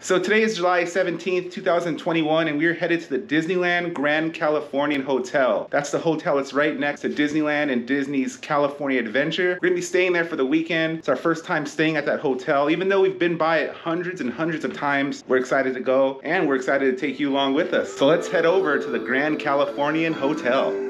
So today is July 17th, 2021, and we're headed to the Disneyland Grand Californian Hotel. That's the hotel that's right next to Disneyland and Disney's California Adventure. We're gonna be staying there for the weekend. It's our first time staying at that hotel. Even though we've been by it hundreds and hundreds of times, we're excited to go, and we're excited to take you along with us. So let's head over to the Grand Californian Hotel.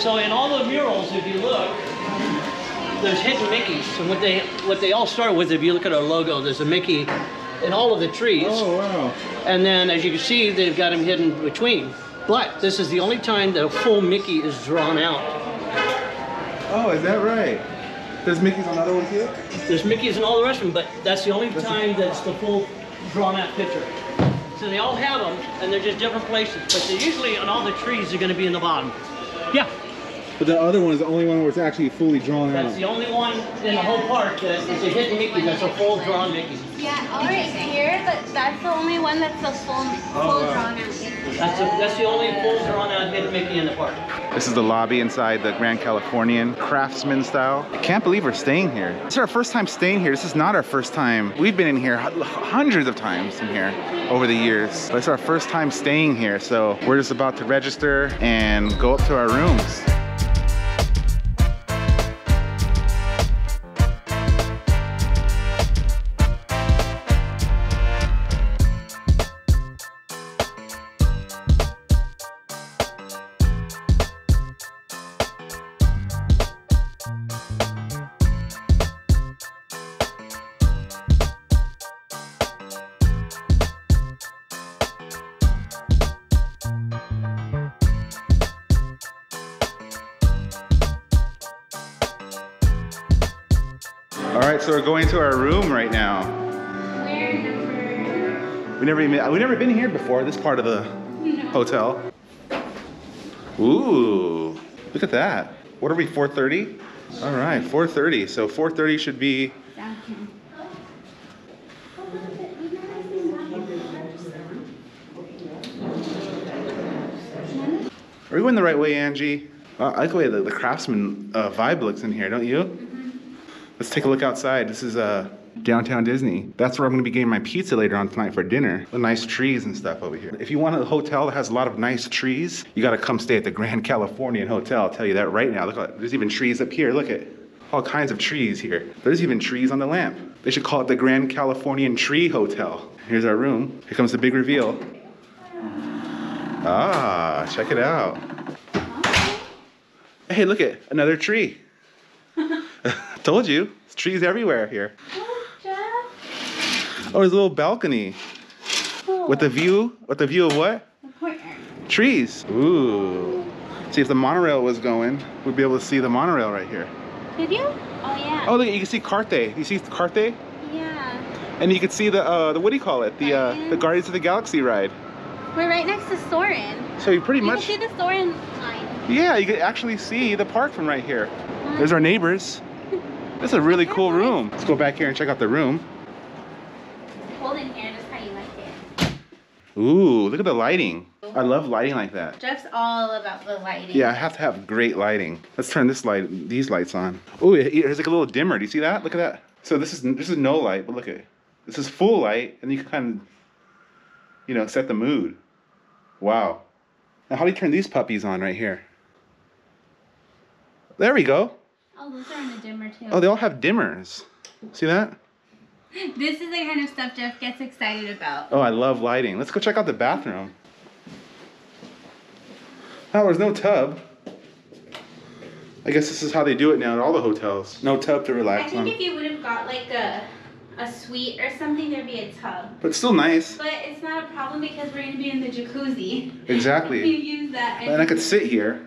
So in all the murals, if you look, there's hidden Mickeys. And what they what they all start with, if you look at our logo, there's a Mickey in all of the trees. Oh wow. And then as you can see, they've got him hidden between. But this is the only time that a full Mickey is drawn out. Oh, is that right? There's Mickey's on other ones too? There's Mickeys in all the rest of them, but that's the only time that's the full drawn out picture. So they all have them, and they're just different places. But they're usually on all the trees, they're going to be in the bottom. Yeah, But the other one is the only one where it's actually fully drawn that's the only one in the whole park that is a hidden Mickey. That's a full drawn Mickey. Yeah, all right here, but that's the only one that's the full, oh, full drawn out. That's, a, that's the only full drawn out hidden Mickey in the park. This is the lobby inside the Grand Californian, craftsman style. I can't believe we're staying here. This is our first time staying here. This is not our first time. We've been in here hundreds of times in here over the years. But it's our first time staying here, so we're just about to register and go up to our rooms. Number? We never even, we never been here before, this part of the hotel. Ooh, look at that. What are we, 4.30? All right, 4.30. So 4.30 should be, are we going the right way, Angie? Uh, I like the way the, the craftsman uh, vibe looks in here, don't you? Let's take a look outside. This is uh, downtown Disney. That's where I'm gonna be getting my pizza later on tonight for dinner. The nice trees and stuff over here. If you want a hotel that has a lot of nice trees, you gotta come stay at the Grand Californian Hotel. I'll tell you that right now. Look, there's even trees up here. Look at all kinds of trees here. There's even trees on the lamp. They should call it the Grand Californian Tree Hotel. Here's our room. Here comes the big reveal. Ah, check it out. Hey, look at another tree. Told you, there's trees everywhere here. Oh, there's a little balcony with a view. With a view of what? Trees. Ooh. See if the monorail was going, we'd be able to see the monorail right here. Did you? Oh yeah. Oh, look, you can see Carthay. You see Carthay? Yeah. and you can see the uh, the what do you call it? The uh, the Guardians. Of the Galaxy ride. We're right next to Soarin'. So you pretty You much, can see the Soarin' line. yeah, you can actually see the park from right here. There's our neighbors. This is a really cool room. Let's go back here and check out the room. Hold in here, just how you like it. Ooh, look at the lighting. I love lighting like that. Jeff's all about the lighting. Yeah, I have to have great lighting. Let's turn this light, these lights on. Oh, there's like a little dimmer. Do you see that? Look at that. So this is this is no light, but look at it. This is full light, and you can kind of, you know, set the mood. Wow. Now, how do you turn these puppies on right here? There we go. Oh, those are in the dimmer too. Oh, they all have dimmers. See that? This is the kind of stuff Jeff gets excited about. Oh, I love lighting. Let's go check out the bathroom. Oh, there's no tub. I guess this is how they do it now at all the hotels. No tub to relax I think on. if you would have got like a a suite or something, there'd be a tub. But still nice. But it's not a problem because we're gonna be in the jacuzzi. Exactly. You use that. And I could sit here.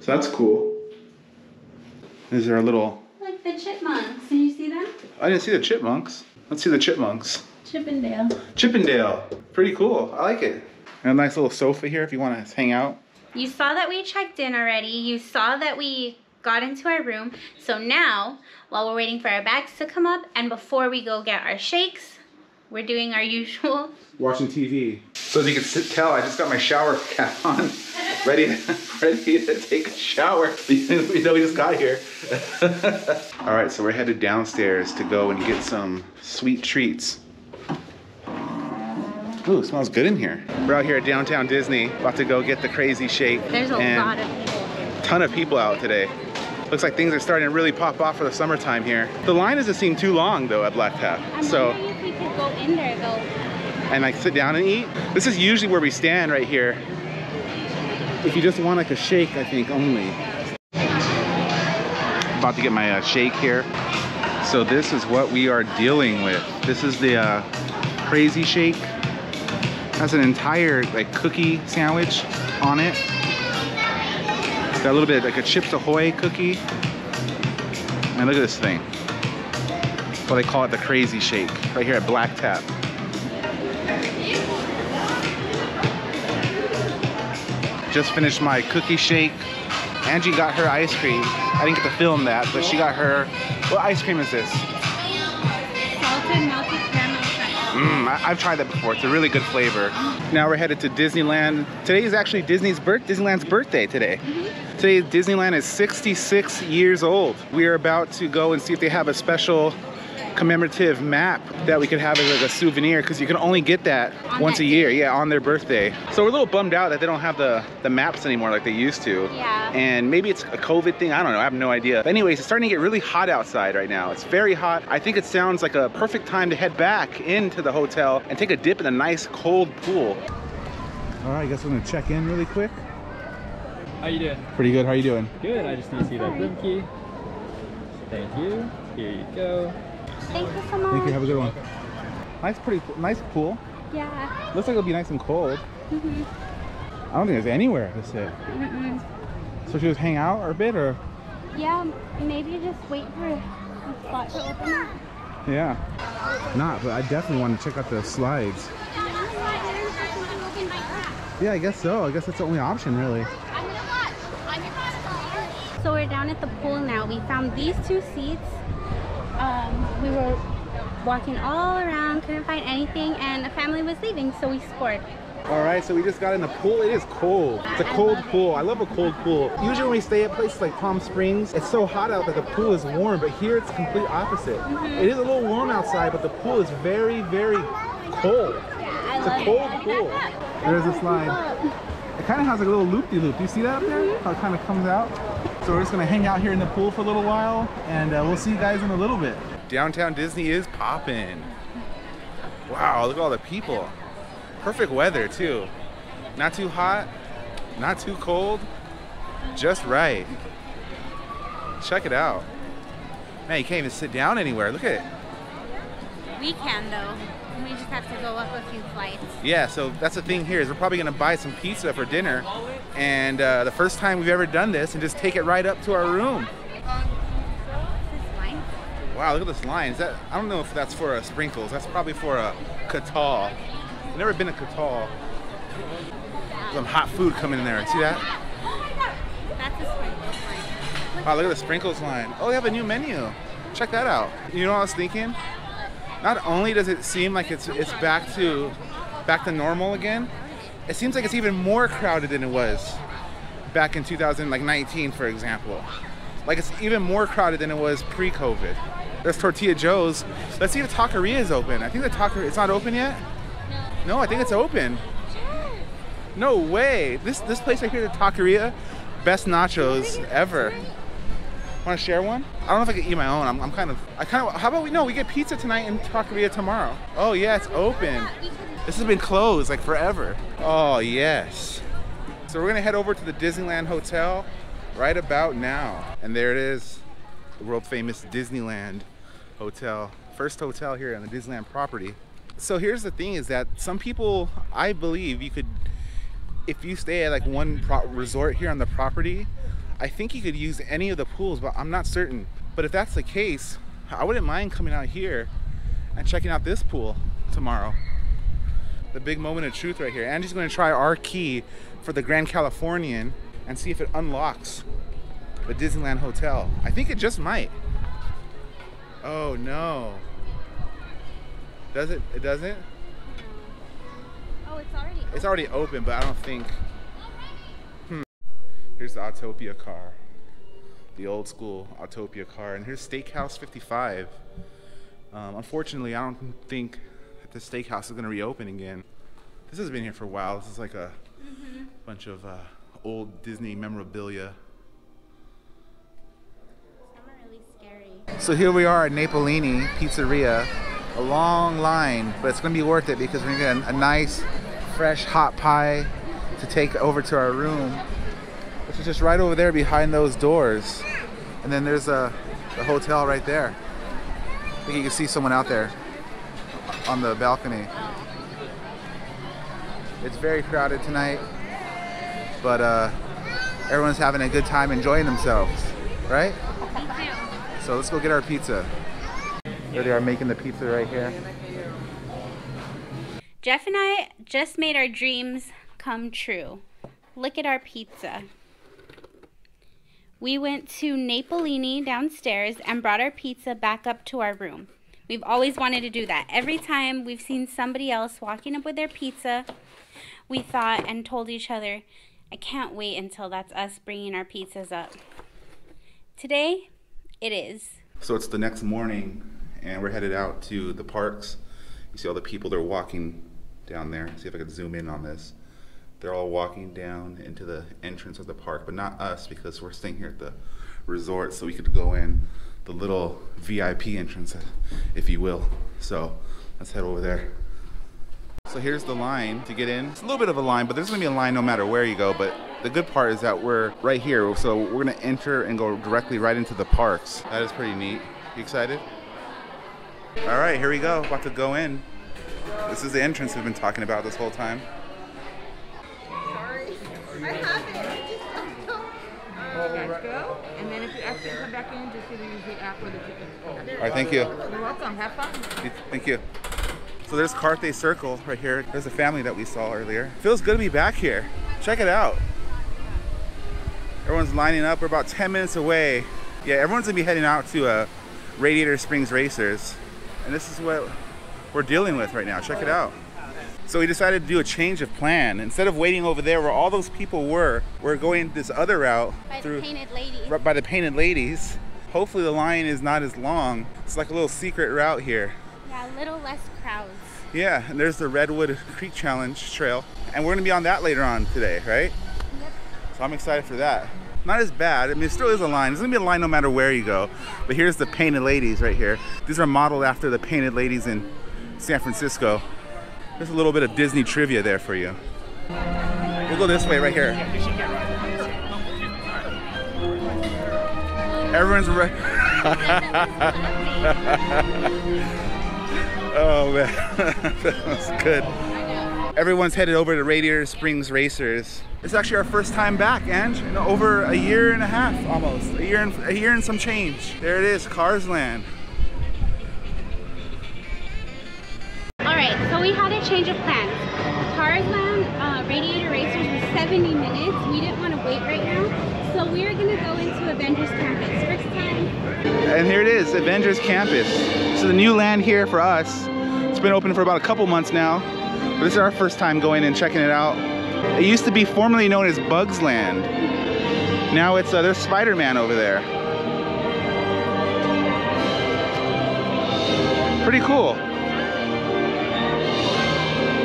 So that's cool. Is there a little. Like the chipmunks. Can you see them? I didn't see the chipmunks. Let's see the chipmunks. Chip 'n Dale. Chippendale. Pretty cool. I like it. And a nice little sofa here if you want to hang out. You saw that we checked in already. You saw that we got into our room. So now, while we're waiting for our bags to come up and before we go get our shakes, we're doing our usual. Watching TV. So as you can tell, I just got my shower cap on. Ready, ready to take a shower. Because we know we just got here. All right, so we're headed downstairs to go and get some sweet treats. Ooh, smells good in here. We're out here at downtown Disney, about to go get the crazy shake. There's a lot of people here. ton of people out today. Looks like things are starting to really pop off for the summertime here. The line doesn't seem too long though at Black Tap. I'm So, wondering if we could go in there though. and like sit down and eat. This is usually where we stand right here. If you just want like a shake, I think only. About to get my uh, shake here. So this is what we are dealing with. This is the uh, crazy shake. Has an entire like cookie sandwich on it. It's got a little bit like a Chips Ahoy cookie. And look at this thing. Well, they call it the crazy shake right here at Black Tap. Just finished my cookie shake. Angie got her ice cream. I didn't get to film that, but she got her. What ice cream is this? Salted melted caramel. Mmm, I've tried that before. It's a really good flavor. Now we're headed to Disneyland. Today is actually Disney's birth, Disneyland's birthday today. Mm-hmm. Today Disneyland is 66 years old. We are about to go and see if they have a special commemorative map that we could have as like a souvenir because you can only get that On once that a year, yeah, on their birthday. So we're a little bummed out that they don't have the, the maps anymore like they used to. Yeah. And maybe it's a COVID thing, I don't know, I have no idea. But anyways, it's starting to get really hot outside right now. It's very hot. I think it sounds like a perfect time to head back into the hotel and take a dip in a nice cold pool. All right, I guess we're gonna check in really quick. How you doing? Pretty good, how you doing? Good. I just need to see that room key. Thank you. Here you go. Thank you so much. Thank you, have a good one. Nice, pretty, nice pool. Yeah. Looks like it'll be nice and cold. Mhm. I don't think there's anywhere to sit. Mm-mm. So should we just hang out or a bit or? Yeah, maybe just wait for the spot to open up. Yeah. Not, but I definitely want to check out the slides. Yeah, I guess so. I guess that's the only option really. I'm going to watch. So we're down at the pool now. We found these two seats. Walking all around, couldn't find anything, and a family was leaving, so we scored. All right, so we just got in the pool. It is cold. It's a cold it. pool. I love a cold pool. Usually when we stay at places like Palm Springs, it's so hot out that the pool is warm, but here it's complete opposite. Mm-hmm. It is a little warm outside, but the pool is very, very cold. I It's a cold it. pool. There's a slide. It kind of has like a little loop-de-loop. Do You see that up there? How it kind of comes out? So we're just gonna hang out here in the pool for a little while, and uh, we'll see you guys in a little bit. Downtown Disney is popping. Wow, look at all the people. Perfect weather too. Not too hot, not too cold, just right. Check it out. Man, you can't even sit down anywhere. Look at it. We can though. We just have to go up a few flights. Yeah, so that's the thing here is we're probably gonna buy some pizza for dinner, and uh, the first time we've ever done this, and just take it right up to our room. Wow, look at this line. Is that I don't know if that's for a sprinkles. That's probably for a catal. I've never been to catal. Some hot food coming in there. See that? That's a sprinkles line. Wow, look at the sprinkles line. Oh, they have a new menu. Check that out. You know what I was thinking? Not only does it seem like it's it's back to back to normal again, it seems like it's even more crowded than it was back in 2019, for example. Like it's even more crowded than it was pre-COVID. There's Tortilla Joe's. Let's see if the Taqueria is open. I think the Taqueria, it's not open yet? No, I think it's open. No way. This this place right here, the Taqueria, best nachos ever. Want to share one? I don't know if I can eat my own. I'm, I'm kind of, I kind of, how about we, no, we get pizza tonight and Taqueria tomorrow. Oh yeah, it's open. This has been closed like forever. Oh yes. So we're gonna head over to the Disneyland Hotel right about now. And there it is, the world famous Disneyland Hotel. First hotel here on the Disneyland property. So here's the thing is that some people, I believe you could, if you stay at like one resort here on the property, I think you could use any of the pools, but I'm not certain. But if that's the case, I wouldn't mind coming out here and checking out this pool. tomorrow. The big moment of truth right here. Angie's gonna try our key for the Grand Californian and see if it unlocks the Disneyland Hotel. I think it just might. Oh no. Does it? It doesn't? Oh, it's already. It's already open, but I don't think. Hmm. Here's the Autopia car, the old school Autopia car, and here's Steakhouse 55. Um, unfortunately, I don't think that the steakhouse is going to reopen again. This has been here for a while. This is like a bunch of uh, old Disney memorabilia. Some are really scary. So here we are at Napolini Pizzeria. A long line, but it's gonna be worth it because we're gonna get a, a nice, fresh hot pie to take over to our room, which is just right over there behind those doors. And then there's a the hotel right there. I think you can see someone out there on the balcony. It's very crowded tonight, but uh, everyone's having a good time enjoying themselves, right? Me too. So let's go get our pizza. There they are making the pizza right here. Jeff and I just made our dreams come true. Look at our pizza. We went to Napolini downstairs and brought our pizza back up to our room. We've always wanted to do that. Every time we've seen somebody else walking up with their pizza, we thought and told each other, I can't wait until that's us bringing our pizzas up. Today, it is. So it's the next morning, and we're headed out to the parks. You see all the people that are walking down there. See if I can zoom in on this. They're all walking down into the entrance of the park, but not us because we're staying here at the resort, so we could go in the little VIP entrance, if you will. So let's head over there. So here's the line to get in. It's a little bit of a line, but there's gonna be a line no matter where you go. But the good part is that we're right here, so we're gonna enter and go directly right into the parks. That is pretty neat. You excited? All right, here we go. About to go in. This is the entrance we've been talking about this whole time. Sorry. You guys go, and then if you actually come back in, just either use the app or the ticket. All right, thank you. You're welcome. Have fun. Thank you. So there's Carthay Circle right here. There's a family that we saw earlier. Feels good to be back here. Check it out. Everyone's lining up. We're about 10 minutes away. Yeah, everyone's gonna be heading out to uh, Radiator Springs Racers. And this is what we're dealing with right now. Check it out. So we decided to do a change of plan. Instead of waiting over there where all those people were, we're going this other route By through the painted right by the painted ladies. Hopefully the line is not as long. It's like a little secret route here. Yeah, a little less crowds. Yeah, and there's the Redwood Creek Challenge Trail. And we're gonna be on that later on today, right? So I'm excited for that. Not as bad. I mean, it still is a line. There's gonna be a line no matter where you go. But here's the Painted Ladies right here. These are modeled after the Painted Ladies in San Francisco. There's a little bit of Disney trivia there for you. We'll go this way right here. Everyone's right. oh man, that was good. Everyone's headed over to Radiator Springs Racers. It's actually our first time back, and in over a year and a half, almost a year and a year and some change. There it is, Cars Land. All right, so we had a change of plans. Tarzan uh, Radiator Racers was 70 minutes. We didn't want to wait right now, so we are gonna go into Avengers Campus. First time. And here it is, Avengers Campus. So the new land here for us. It's been open for about a couple months now, but this is our first time going and checking it out. It used to be formerly known as Bugs Land. Now it's uh, there's Spider-Man over there. Pretty cool.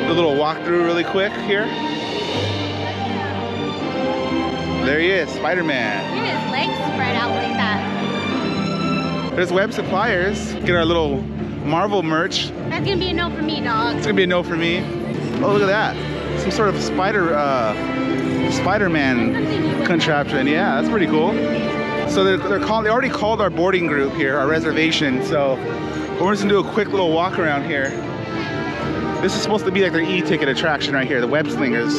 A little walkthrough really quick here. There he is, Spider-Man. Look at his legs spread out like that. There's web suppliers. Get our little Marvel merch. That's gonna be a no for me, dog. It's gonna be a no for me. Oh, look at that. Some sort of spider, uh, Spider-Man contraption. Yeah, that's pretty cool. So they're, they're called, they already called our boarding group here, our reservation. So we're just gonna do a quick little walk around here. This is supposed to be like their e-ticket attraction right here, the web slingers.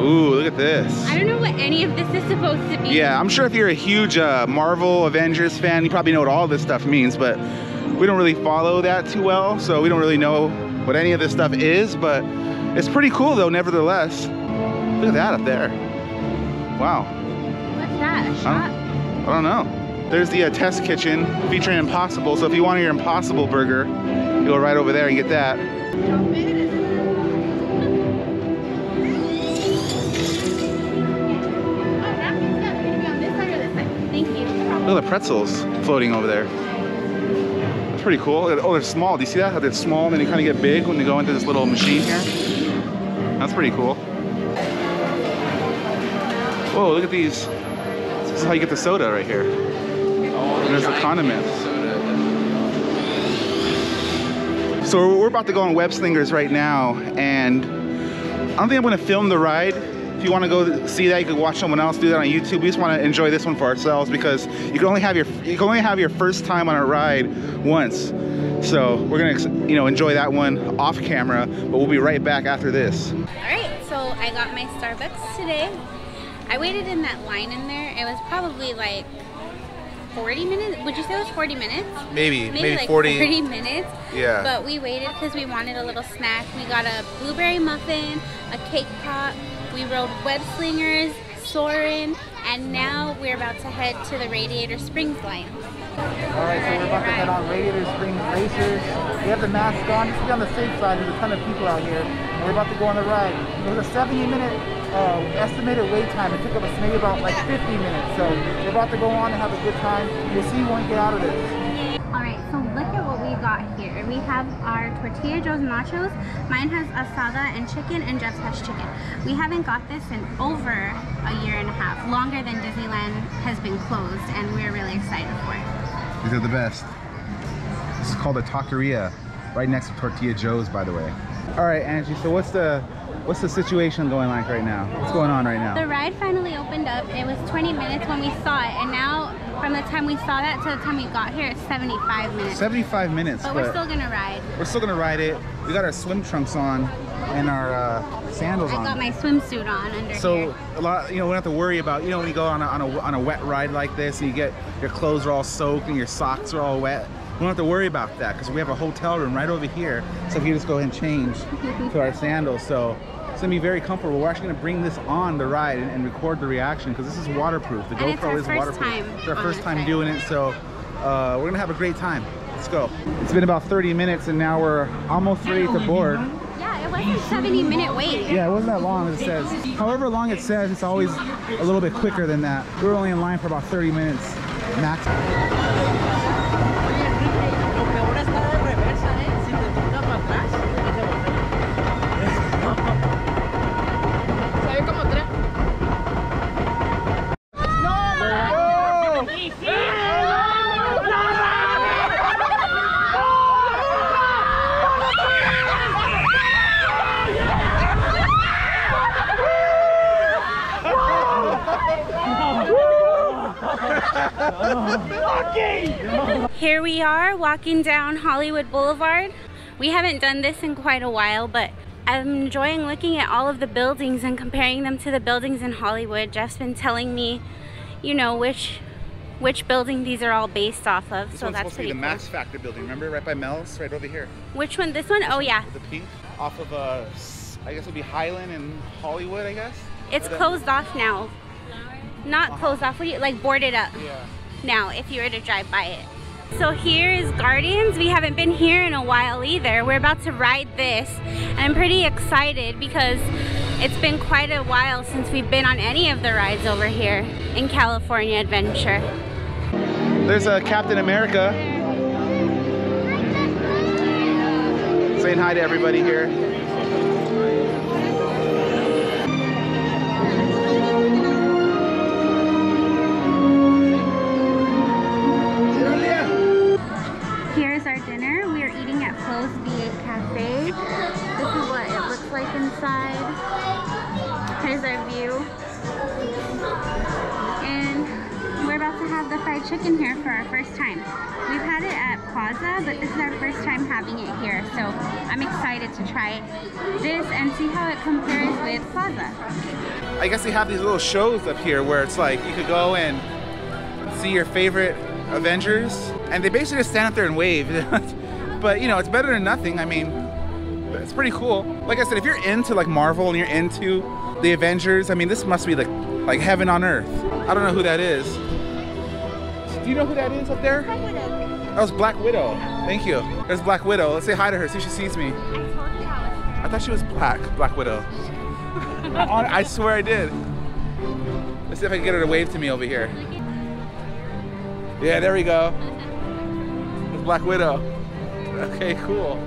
Ooh, look at this. I don't know what any of this is supposed to be. Yeah, I'm sure if you're a huge uh, Marvel Avengers fan, you probably know what all this stuff means, but we don't really follow that too well, so we don't really know what any of this stuff is, but it's pretty cool though, nevertheless. Look at that up there. Wow. What's that? A shot? I don't know. There's the uh, test kitchen featuring Impossible. So if you want your Impossible burger, you go right over there and get that. Look at the pretzels floating over there. That's pretty cool. Oh, they're small. Do you see that? How they're small and then they kind of get big when they go into this little machine here? That's pretty cool. Whoa, look at these. This is how you get the soda right here. There's the condiments. So we're about to go on Web Slingers right now, and I don't think I'm gonna film the ride. If you want to go see that, you could watch someone else do that on YouTube. We just want to enjoy this one for ourselves because you can only have your you can only have your first time on a ride once. So we're gonna you know enjoy that one off camera, but we'll be right back after this. All right, so I got my Starbucks today. I waited in that line in there. It was probably like 40 minutes. Would you say it was 40 minutes? Maybe Maybe, like 40 minutes. Yeah. But we waited because we wanted a little snack. We got a blueberry muffin, a cake pop. We rode web slingers, Soarin', and now we're about to head to the Radiator Springs line. All right, so we're about to head on Radiator Springs Racers. We have the mask on. Just be on the safe side. There's a ton of people out here. We're about to go on the ride. It was a 70 minute uh, estimated wait time. It took us maybe about like 50 minutes. So we're about to go on and have a good time. We'll see when we get out of this. Here. We have our Tortilla Joe's nachos. Mine has asada and chicken, and Jeff's has chicken. We haven't got this in over a year and a half, longer than Disneyland has been closed, and we're really excited for it. These are the best. This is called a taqueria, right next to Tortilla Joe's, by the way. All right, Angie. So what's the what's the situation going like right now? What's going on right now? The ride finally opened up. It was 20 minutes when we saw it, and now from the time we saw that to the time we got here, it's 75 minutes. 75 minutes, But we're still gonna ride. we're still gonna ride it. We got our swim trunks on and our uh, sandals I on. I got my swimsuit on under so here. a lot, you know, we don't have to worry about, you know, when you go on a, on a on a wet ride like this, and you get your clothes are all soaked and your socks are all wet. We don't have to worry about that because we have a hotel room right over here. So we can just go ahead and change to our sandals. So it's gonna be very comfortable. We're actually gonna bring this on the ride and, and record the reaction because this is waterproof. The And GoPro our is first waterproof. time it's our first time doing it, so uh, we're gonna have a great time. Let's go. It's been about 30 minutes and now we're almost ready to board. Yeah, it wasn't 70 minute wait. Yeah, it wasn't that long as it says. However long it says, it's always a little bit quicker than that. We were only in line for about 30 minutes max. Walking down Hollywood Boulevard. We haven't done this in quite a while, but I'm enjoying looking at all of the buildings and comparing them to the buildings in Hollywood. Jeff's been telling me, you know, which which building these are all based off of, This so one's that's supposed to be the cool. Max Factor building. Remember, right by Mel's, right over here. Which one? This one? Oh yeah. The pink, off of uh, I guess it would be Highland and Hollywood, I guess. It's Or closed off now. Not closed off, what do you, like boarded up Yeah. now if you were to drive by it. So here is Guardians. We haven't been here in a while either. We're about to ride this. And I'm pretty excited because it's been quite a while since we've been on any of the rides over here in California Adventure. There's a Captain America. Saying hi to everybody here. V8 Cafe. This is what it looks like inside. Here's our view. And we're about to have the fried chicken here for our first time. We've had it at Plaza, but this is our first time having it here. So I'm excited to try this and see how it compares with Plaza. I guess they have these little shows up here where it's like you could go and see your favorite Avengers, and they basically just stand up there and wave. but you know, it's better than nothing. I mean, it's pretty cool. Like I said, if you're into like Marvel and you're into the Avengers, I mean, this must be like like heaven on earth. I don't know who that is. Do you know who that is up there? That was Black Widow. Thank you. There's Black Widow. Let's say hi to her. See if she sees me. I thought she was black. Black Widow. I swear I did. Let's see if I can get her to wave to me over here. Yeah, there we go. It's Black Widow. Okay, cool.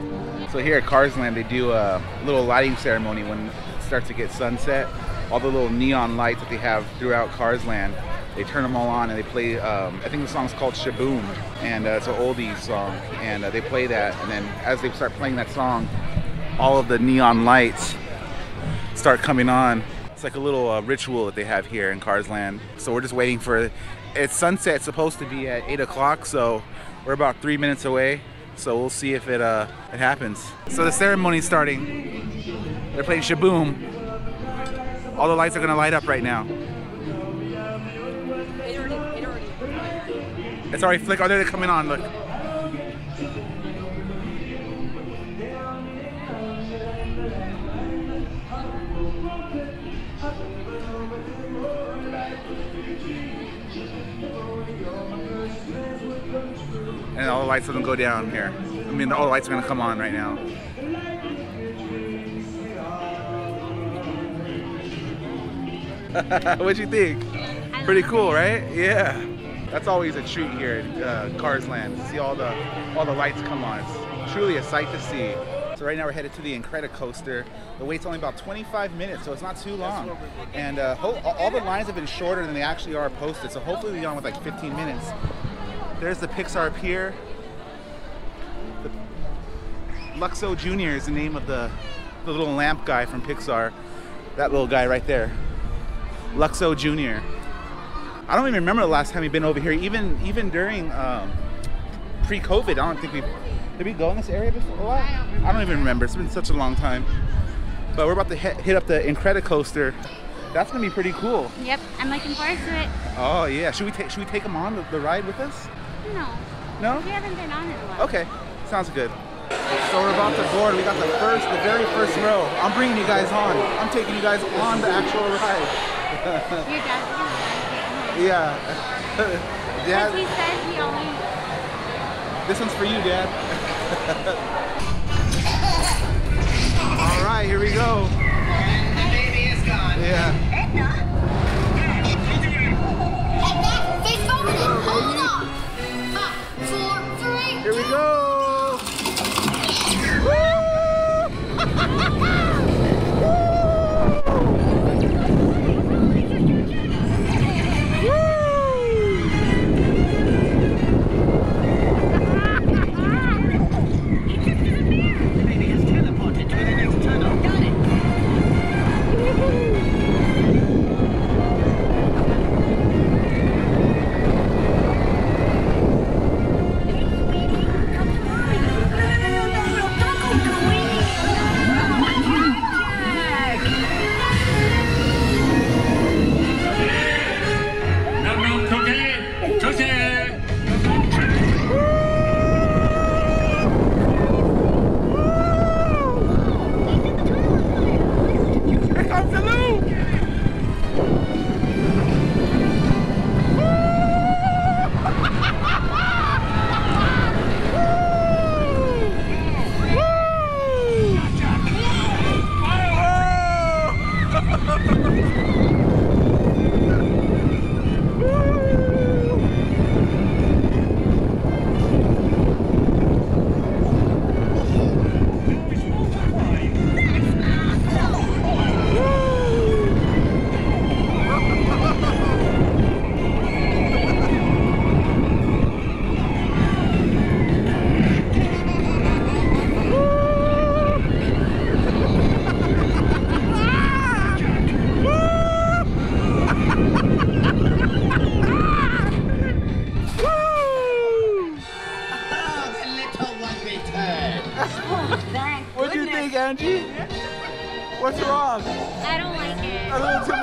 So here at Carsland, they do a little lighting ceremony when it starts to get sunset. All the little neon lights that they have throughout Carsland, they turn them all on and they play. Um, I think the song's called Shaboom, and uh, it's an oldies song. And uh, they play that, and then as they start playing that song, all of the neon lights start coming on. It's like a little uh, ritual that they have here in Carsland. So we're just waiting for it's sunset. It's supposed to be at eight o'clock, so we're about three minutes away. So we'll see if it uh, it happens. So the ceremony's starting. They're playing Shaboom. All the lights are gonna light up right now. It's already flick. Oh, they're coming on. Look. And all the lights are gonna go down here. I mean, all the lights are gonna come on right now. What'd you think? Pretty cool, right? Yeah. That's always a treat here at uh, Cars Land to see all the all the lights come on. It's truly a sight to see. So right now we're headed to the Incredicoaster. The wait's only about 25 minutes, so it's not too long. And uh, all the lines have been shorter than they actually are posted, so hopefully we'll be on with like 15 minutes. There's the Pixar Pier. The Luxo Jr. is the name of the, the little lamp guy from Pixar. That little guy right there. Luxo Jr. I don't even remember the last time we've been over here, even even during um, pre-COVID. I don't think we did we go in this area before. a lot? I don't even remember. It's been such a long time. But we're about to hit, hit up the Incredicoaster. That's gonna be pretty cool. Yep, I'm looking forward to it. Oh yeah. Should we take should we take them on the, the ride with us? No, No? we haven't been on it a while. Okay, sounds good. So we're about to board. We got the first, the very first row. I'm bringing you guys on. I'm taking you guys on the actual ride. Your dad's gonna take yeah. Because he Dad, said he only. this one's for you, Dad. All right, here we go. Yeah. Maybe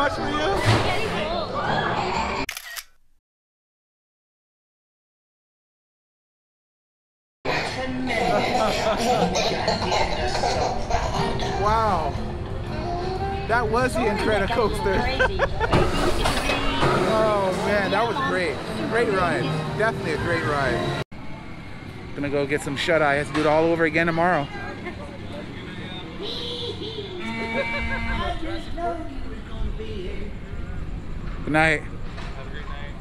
much for you? I'm getting old. Wow. That was the Incredicoaster. Crazy. Oh man, that was great. Great ride. Definitely a great ride. Gonna go get some shut eye. Have to do it all over again tomorrow. Good night. Have a great night.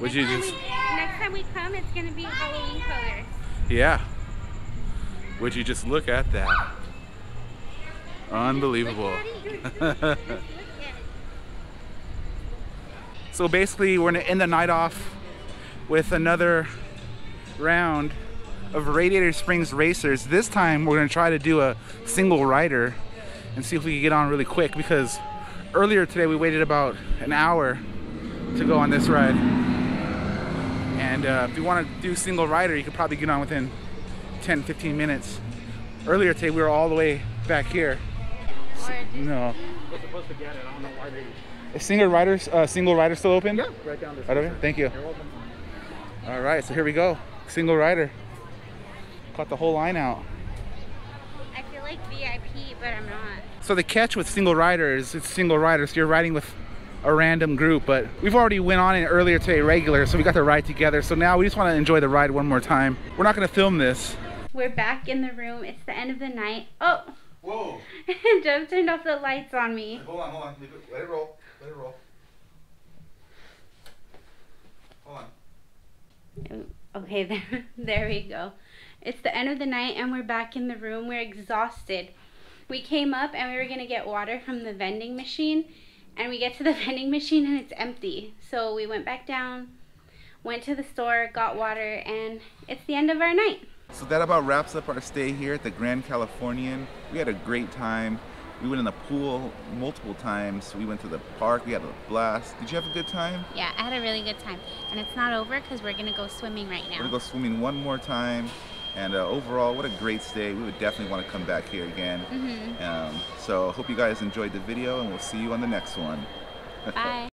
Would you Next just time we- Next time we come, it's gonna be Halloween colors. Yeah. Would you just look at that? Unbelievable. so basically, we're gonna end the night off with another round of Radiator Springs Racers. This time, we're gonna try to do a single rider and see if we can get on really quick because earlier today we waited about an hour to go on this ride. And uh, if you want to do single rider, you could probably get on within 10, 15 minutes. Earlier today, we were all the way back here. No. We're supposed to get it. I don't know why they. Is single rider, uh, single rider still open? Yeah, right down this Right over here? Thank you. You're welcome. All right, so here we go. Single rider. Caught the whole line out. I feel like VIP, but I'm not. So the catch with single riders, is it's single riders. so you're riding with a random group. But we've already went on it earlier today regular, so we got to ride together. So now we just want to enjoy the ride one more time. We're not going to film this. We're back in the room. It's the end of the night. Oh, Whoa! Jeff turned off the lights on me. Hold on, hold on. Let it roll. Let it roll. Hold on. Okay, there, there we go. It's the end of the night and we're back in the room. We're exhausted. We came up and we were gonna get water from the vending machine, and we get to the vending machine and it's empty. So we went back down, went to the store, got water, and it's the end of our night. So that about wraps up our stay here at the Grand Californian. We had a great time. We went in the pool multiple times. We went to the park. We had a blast. Did you have a good time? Yeah, I had a really good time, and it's not over because we're gonna go swimming right now. We're gonna go swimming one more time. And uh, overall, what a great stay. We would definitely want to come back here again. Mm-hmm. Um, so I hope you guys enjoyed the video and we'll see you on the next one. Bye.